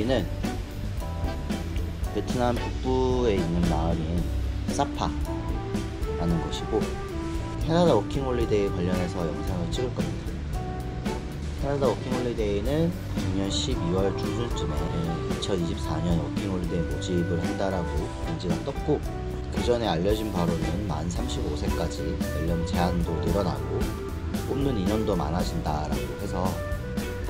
여기는 베트남 북부에 있는 마을인 사파라는 곳이고 캐나다 워킹홀리데이 관련해서 영상을 찍을 겁니다. 캐나다 워킹홀리데이는 작년 12월 중순쯤에 2024년 워킹홀리데이 모집을 한다라고 공지가 떴고 그 전에 알려진 바로는 만 35세까지 연령 제한도 늘어나고 뽑는 인원도 많아진다라고 해서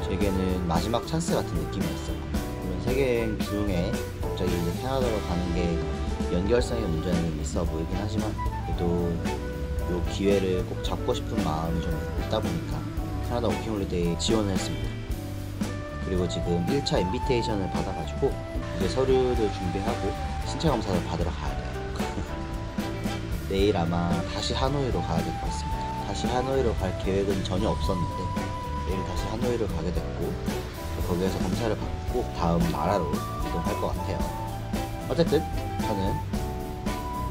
제게는 마지막 찬스 같은 느낌이었어요. 세계여행 중에 갑자기 이제 캐나다로 가는 게 연결성의 문제는 있어 보이긴 하지만 그래도 이 기회를 꼭 잡고 싶은 마음이 좀 있다 보니까 캐나다 워킹홀리데이 지원을 했습니다. 그리고 지금 1차 invitation을 받아가지고 이제 서류를 준비하고 신체 검사를 받으러 가야 돼요. 내일 아마 다시 하노이로 가야 될 것 같습니다. 다시 하노이로 갈 계획은 전혀 없었는데 내일 다시 하노이를 가게 됐고 거기에서 검사를 받고 다음 나라로 이동할 것 같아요. 어쨌든 저는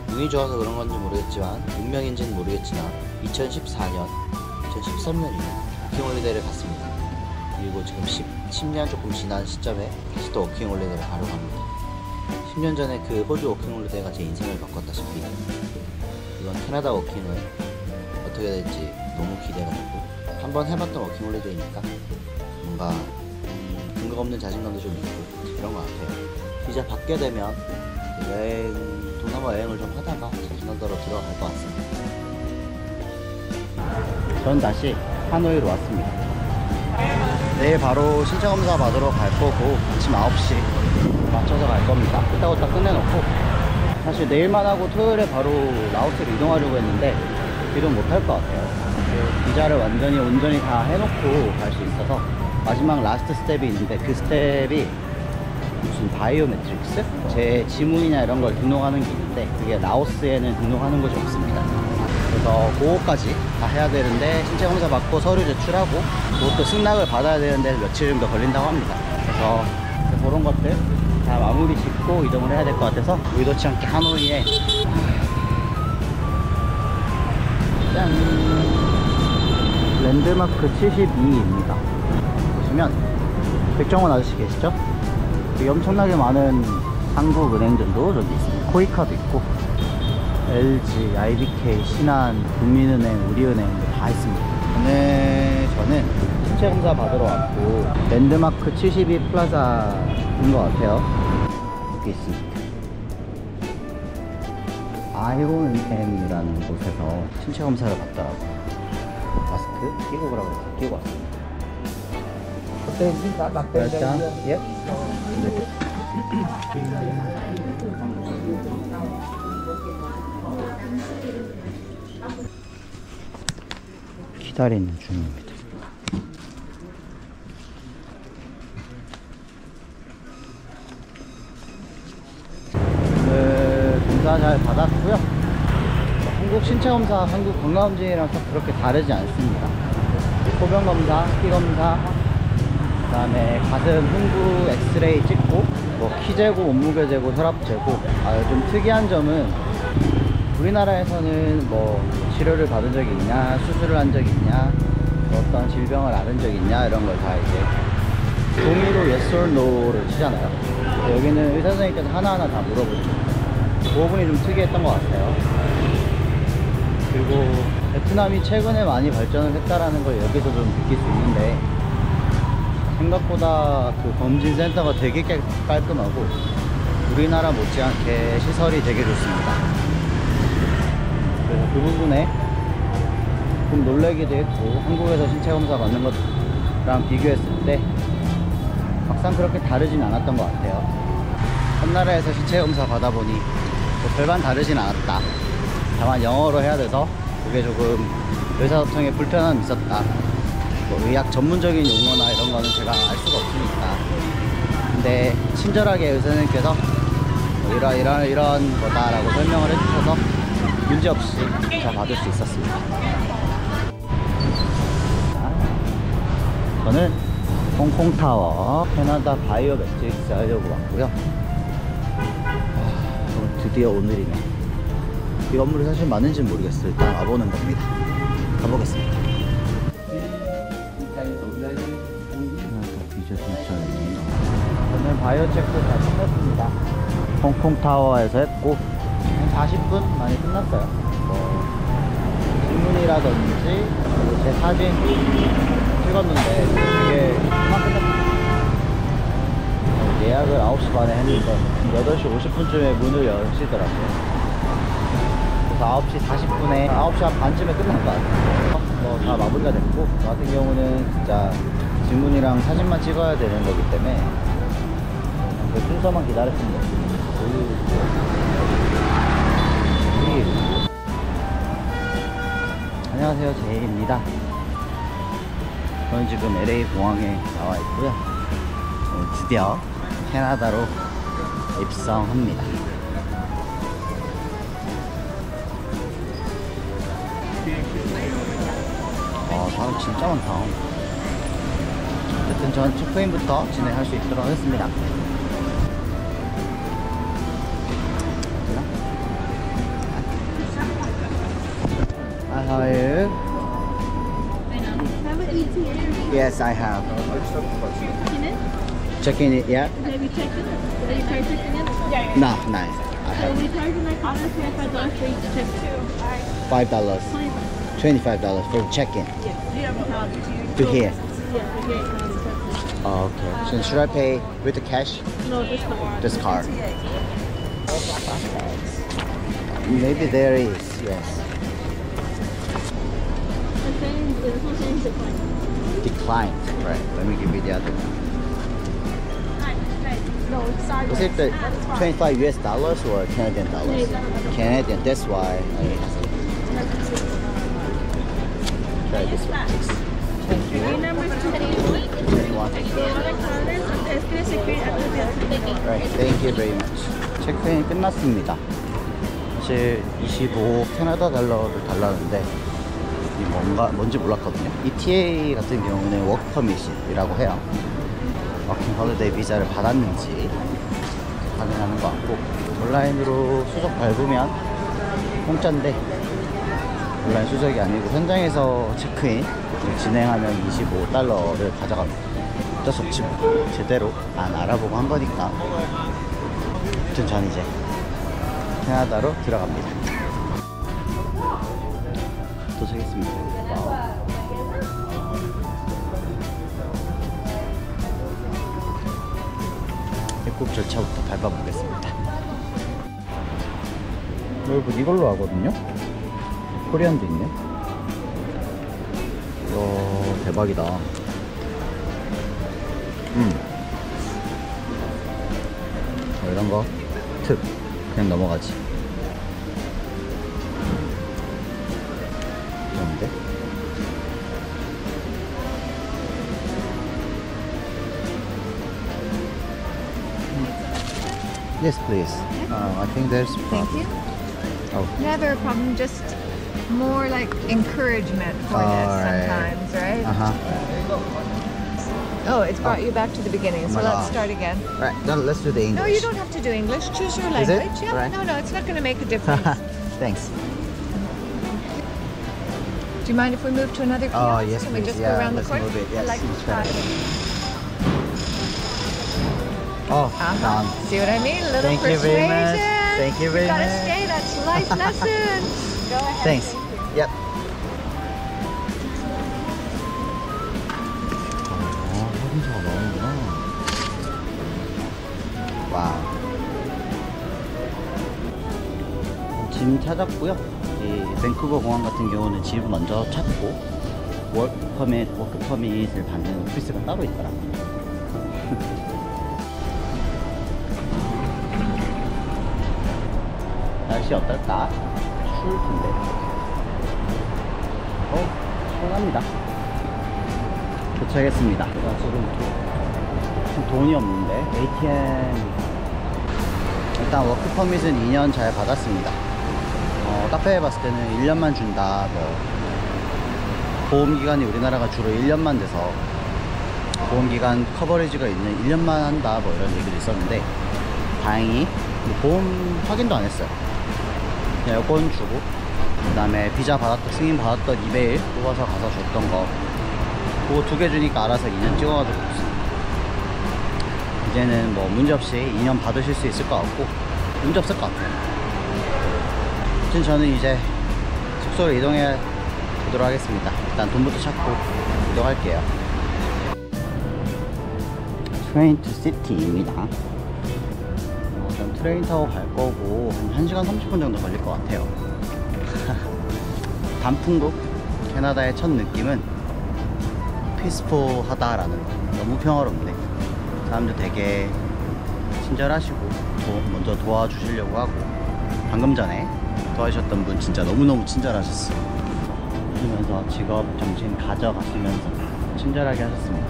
운이 좋아서 그런 건지 모르겠지만 운명인지는 모르겠지만 2014년, 2013년이면 워킹홀리데이를 갔습니다. 그리고 지금 10, 10 년 조금 지난 시점에 다시 또 워킹홀리데이를 가려고 합니다. 10년 전에 그 호주 워킹홀리데이가 제 인생을 바꿨다시피 이번 캐나다 워킹은 어떻게 될지 너무 기대가 되고 한번 해봤던 워킹홀리데이니까 뭔가 음, 근거 없는 자신감도 좀 있고 그런 것 같아요. 이제 받게 되면 여행 동남아 여행을 좀 하다가 캐나다로 들어갈 것 같습니다. 전 다시 하노이로 왔습니다. 내일 바로 신체 검사 받으러 갈 거고 아침 9시 맞춰서 갈 겁니다. 후딱후딱 끝내놓고 사실 내일만 하고 토요일에 바로 라오스로 이동하려고 했는데 이동 못할 것 같아요. 그 비자를 완전히 온전히 다 해놓고 갈 수 있어서 마지막 last step이 있는데 그 스텝이 무슨 biometrics? 제 지문이나 이런 걸 등록하는 게 있는데 그게 라오스에는 등록하는 곳이 없습니다. 그래서 그거까지 다 해야 되는데 신체 검사 받고 서류 제출하고 그것도 승낙을 받아야 되는데 며칠 정도 걸린다고 합니다. 그래서 그런 것들 다 마무리 짓고 이동을 해야 될 것 같아서 의도치 않게 하노이에 짠 랜드마크 72입니다. 보시면 백종원 아저씨 계시죠? 되게 엄청나게 많은 한국 은행들도 저기 있습니다. 코이카도 있고 LG, IBK, 신한, 국민은행, 우리은행 다 있습니다. 오늘 저는 신체 검사 받으러 왔고 랜드마크 72 플라자인 것 같아요. 여기 있습니다. IOM이라는 곳에서 신체 검사를 받더라고요. 마스크 끼고 해서 끼고 왔습니다. Chưa? 예. 네. 기다리는 중입니다. 네, 검사 잘 받았고요. 뭐 한국 신체 검사, 한국 건강 검진이랑 딱 그렇게 다르지 않습니다. 소변 검사, 피 검사, 그 다음에 가슴 흉부 엑스레이 찍고 뭐 키 재고 몸무게 재고 혈압 재고. 아, 좀 특이한 점은 우리나라에서는 뭐 치료를 받은 적이 있냐 수술을 한 적이 있냐 뭐 어떤 질병을 앓은 적이 있냐 이런 걸 다 이제 종이로 yes or no를 치잖아요. 여기는 의사 선생님께서 하나하나 다 물어보죠 그 부분이 좀 특이했던 것 같아요. 그리고 베트남이 최근에 많이 발전을 했다라는 걸 여기서 좀 느낄 수 있는데 생각보다 그 검진 센터가 되게 깨- 깔끔하고 우리나라 못지않게 시설이 되게 좋습니다. 그래서 그 부분에 좀 놀라기도 했고 한국에서 신체 검사 받는 것랑 비교했을 때 막상 그렇게 다르진 않았던 것 같아요. 한 나라에서 신체 검사 받아보니 뭐 별반 다르진 않았다. 다만 영어로 해야 돼서 그게 조금 의사소통에 불편함이 있었다. 뭐 의학 전문적인 용어나 이런 거는 제가 알 수가 없으니까. 근데 친절하게 의사님께서 뭐 이런 이런 이런 거다라고 설명을 해주셔서 문제 없이 잘 받을 수 있었습니다. 자, 저는 홍콩타워 캐나다 biometrics 하려고 왔고요. 아, 드디어 오늘이네. 이 건물이 사실 맞는지는 모르겠어요. 일단 와보는 겁니다. 가보겠습니다. 바이오 체크 다 끝났습니다. 홍콩 타워에서 했고 한 40분 만에 끝났어요. 뭐 질문이라든지 그리고 제 사진 찍었는데 되게 금방 끝났습니다. 어, 예약을 9시 반에 했는데 8시 50분쯤에 문을 여시더라고요. 그래서 9시 40분에 9시 한 반쯤에 끝난 것 같아요. 뭐 다 마무리가 됐고 저 같은 경우는 진짜 질문이랑 사진만 찍어야 되는 거기 때문에 그 순서만 기다렸으면 됐습니다. 여기 안녕하세요 제이입니다. 저는 지금 LA 공항에 나와 있고요. 오늘 드디어 캐나다로 입성합니다. 아, 사람 진짜 많다. 어쨌든 전 체크인부터 진행할 수 있도록 하겠습니다. How are you? An Yes, I have. in it? Checking it, yeah? Have you in? Have you checking in? Yeah. No. I So we charge you like $125 for each check. five dollars, Twenty-five. twenty-five dollars for check-in card. to here. Yeah, Oh, okay. So should I pay with the cash? No, the card. This card. Maybe there is. Yes. There's no change decline. Declined. Right. Let me give you the other. No, it's sorry. Is it the 25 US dollars or Canadian dollars? Canadian. That's why I try this one. please. Thank you. number is 281. Anyone? The other card is, it's still secure after the Right, thank you very much. 체크인 끝났습니다. 사실 25 캐나다 달러를 달라는데 이 뭔가 뭔지 몰랐거든요. ETA 같은 경우는 work permit이라고 해요. 워킹 홀리데이 비자를 받았는지 확인하는 것 같고 온라인으로 수속 밟으면 공짜인데 온라인 수속이 아니고 현장에서 체크인 진행하면 25달러를 가져갑니다. 어쩔 수 없지 뭐. 제대로 안 알아보고 한 거니까 아무튼 전 이제 캐나다로 들어갑니다 도착했습니다. 입국 절차부터 밟아보겠습니다 여러분 이걸로 하거든요 코리안도 있네 와 대박이다 음. 어, 이런 거, 특. 그냥 넘어가지. Yes, please. Uh, I think there's Thank you. Oh, Never a problem, just more like encouragement for All this right. sometimes, right? uh huh. Oh, it's brought you back to the beginning, so let's God. start again. Right, then let's do the English. No, you don't have to do English. Choose your language. Yeah. Right. No, no, it's not going to make a difference. Thanks. do you mind if we move to another kiosk? Oh, yes, Can we please. just Yeah, go around let's the corner? move it. Yes, like to try it. Oh, Uh-huh. done. See what I mean? A little Thank you very persuasion. much. Thank you very Gotta much. stay. That's life lesson. Go ahead. Thanks. Yep. 아, 나오는구나. Wow. 짐 찾았고요. 이 밴쿠버 공항 같은 경우는 짐 먼저 찾고 워크 퍼밋, 워크 퍼밋을 받는 오피스가 따로 있더라. 날씨 어떨까? 추울 텐데. 어, 시원합니다. 도착했습니다. 제가 지금 돈이 없는데 ATM 일단 워크 퍼밋은 2년 잘 받았습니다. 어, 카페에 봤을 때는 1년만 준다. 뭐 보험 기간이 우리나라가 주로 1년만 돼서 보험 기간 coverage가 있는 1년만 한다. 뭐 이런 얘기도 있었는데 다행히 보험 확인도 안 했어요. 그냥 여권 주고 그 다음에 비자 받았던 승인 받았던 이메일 뽑아서 가서 줬던 거. 그거 두 개 주니까 알아서 2년 찍어가지고 줬어요 이제는 뭐 문제없이 2년 받으실 수 있을 것 같고 문제 없을 것 같아요. 아무튼 저는 이제 숙소로 이동해 보도록 하겠습니다. 일단 돈부터 찾고 이동할게요. Train to city입니다 Train 타고 갈 거고 한 1시간 30분 정도 걸릴 것 같아요. 단풍국 캐나다의 첫 느낌은 peaceful하다라는 거 너무 평화롭네. 사람들 되게 친절하시고 도- 먼저 도와주시려고 하고 방금 전에 도와주셨던 분 진짜 너무너무 친절하셨어요. 그러면서 직업 정신 가져가시면서 친절하게 하셨습니다.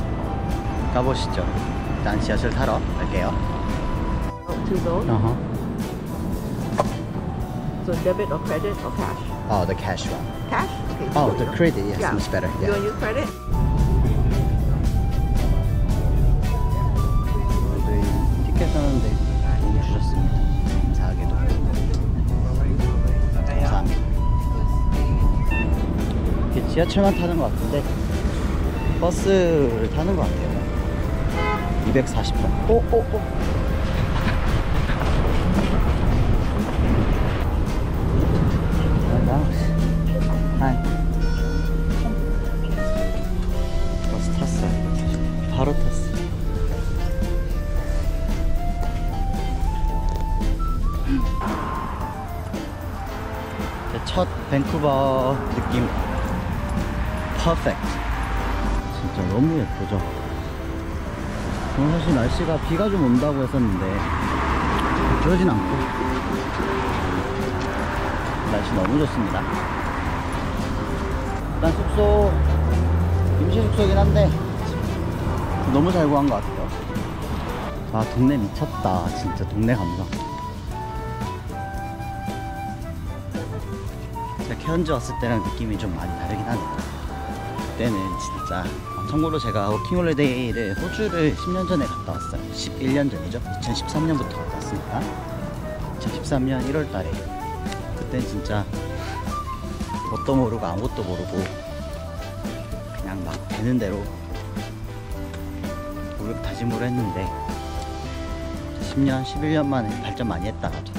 가보시죠. 일단 지하철 타러 갈게요 Two zone. 어허 So debit or credit or cash? Oh, the cash one. Cash? Okay. Oh, the you- credit, yes, Yeah. much better. You Yeah. want to use credit? 티켓 사는데 도움 주셨습니다. 감사하게도. 감사합니다. 이게 지하철만 타는 것 같은데 버스를 타는 것 같아요. 240번. 오, 오, 오. 하이. 버스 탔어요. 바로 탔어. 제첫 밴쿠버 느낌 퍼펙트 진짜 너무 예쁘죠 저는 사실 날씨가 비가 좀 온다고 했었는데 그러진 않고 날씨 너무 좋습니다 일단 숙소 임시 숙소긴 한데 너무 잘 구한 것 같아요 아 동네 미쳤다 진짜 동네 감성 제가 케언즈 왔을 때랑 느낌이 좀 많이 다르긴 하네요. 그때는 진짜 아, 참고로 제가 워킹홀리데이를 호주를 10년 전에 갔다 왔어요. 11년 전이죠. 2013년부터 갔다 왔으니까 2013년 1월 달에 그땐 진짜 뭣도 모르고 아무것도 모르고 그냥 막 되는 대로 고백 다짐으로 했는데 10년, 11년 만에 발전 많이 했다 나도.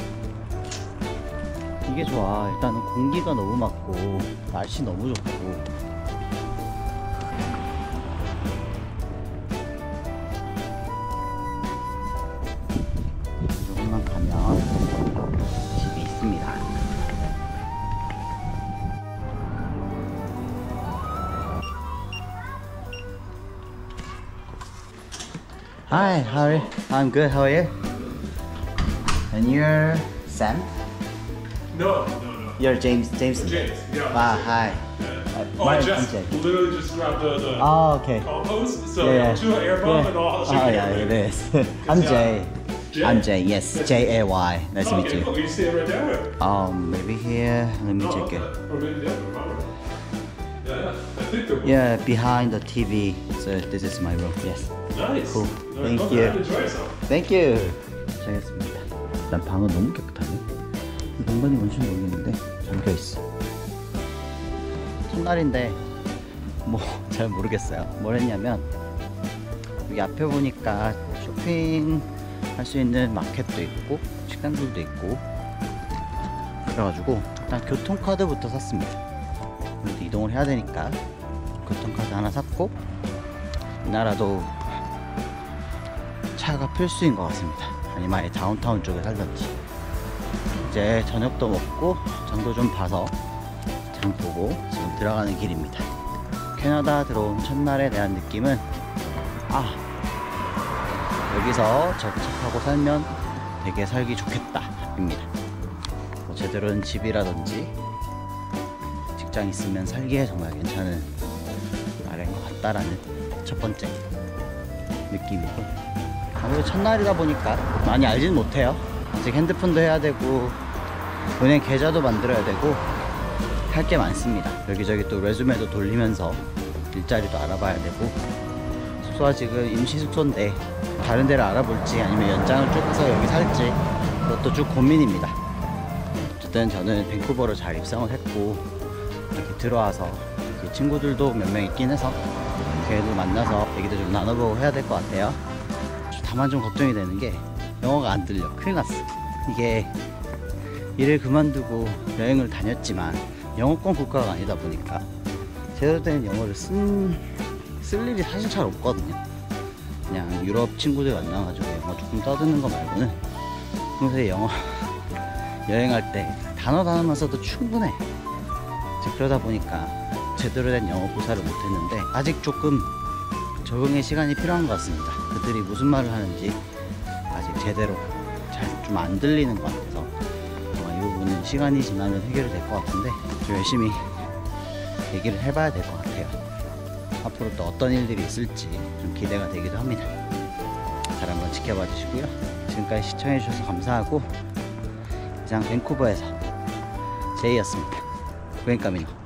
이게 좋아. 일단은 공기가 너무 맑고 날씨 너무 좋고. Hi, how are you? I'm good. How are you? And you're Sam? No, no, no. You're James James. James, yeah. Ah, hi. Oh, I just literally just grabbed the, the Oh, okay. call post. So yeah, yeah, yeah. two air yeah. and all. Oh, yeah, it is. I'm yeah. Jay. Jay? I'm Jay. Yes, J A Y. Nice to meet you. cool. You see it right there? Um, maybe here. Let me Oh, check okay. it. Or maybe the other one. Yeah, yeah. I think Yeah, behind the TV. So this is my room. Yes. Nice. Cool. Thank you. Enjoy yourself. Thank you. 잘했습니다. 일단 방은 너무 깨끗하네. 공간이 뭔지 모르겠는데 잠겨 있어. 첫날인데 뭐 잘 모르겠어요. 뭘 했냐면 여기 앞에 보니까 쇼핑 할 수 있는 마켓도 있고 식당들도 있고 그래가지고 일단 교통카드부터 샀습니다. 이동을 해야 되니까 교통카드 하나 샀고 이 나라도 차가 필수인 것 같습니다. 아니면 아예 다운타운 쪽에 살던지. 이제 저녁도 먹고 장도 좀 봐서 장 보고 지금 들어가는 길입니다. 캐나다 들어온 첫날에 대한 느낌은 아 여기서 정착하고 살면 되게 살기 좋겠다 입니다. 뭐 제대로 된 집이라든지 직장 있으면 살기에 정말 괜찮은 나라인 것 같다라는 첫 번째 느낌이고 아무래도 첫날이다 보니까 많이 알지는 못해요. 아직 핸드폰도 해야 되고 은행 계좌도 만들어야 되고 할 게 많습니다. 여기저기 또 레주메도 돌리면서 일자리도 알아봐야 되고 숙소가 지금 임시 숙소인데 다른 데를 알아볼지 아니면 연장을 쭉 해서 여기 살지 그것도 쭉 고민입니다. 어쨌든 저는 밴쿠버로 잘 입성을 했고 이렇게 들어와서 이렇게 친구들도 몇 명 있긴 해서 걔도 만나서 얘기도 좀 나눠보고 해야 될 것 같아요. 다만 좀 걱정이 되는 게 영어가 안 들려. 큰일 났어. 이게 일을 그만두고 여행을 다녔지만 영어권 국가가 아니다 보니까 제대로 된 영어를 쓴, 쓸 일이 사실 잘 없거든요. 그냥 유럽 친구들 만나가지고 영어 조금 떠드는 거 말고는 평소에 영어 여행할 때 단어 써도 충분해. 그러다 보니까 제대로 된 영어 고사를 못했는데 아직 조금 적응의 시간이 필요한 것 같습니다. 그들이 무슨 말을 하는지 아직 제대로 잘 좀 안 들리는 것 같아서 아마 이 부분은 시간이 지나면 해결이 될 것 같은데 좀 열심히 얘기를 해봐야 될 것 같아요. 앞으로 또 어떤 일들이 있을지 좀 기대가 되기도 합니다. 잘 한번 지켜봐 주시고요. 지금까지 시청해 주셔서 감사하고 이상 밴쿠버에서 제이였습니다. 고행까미노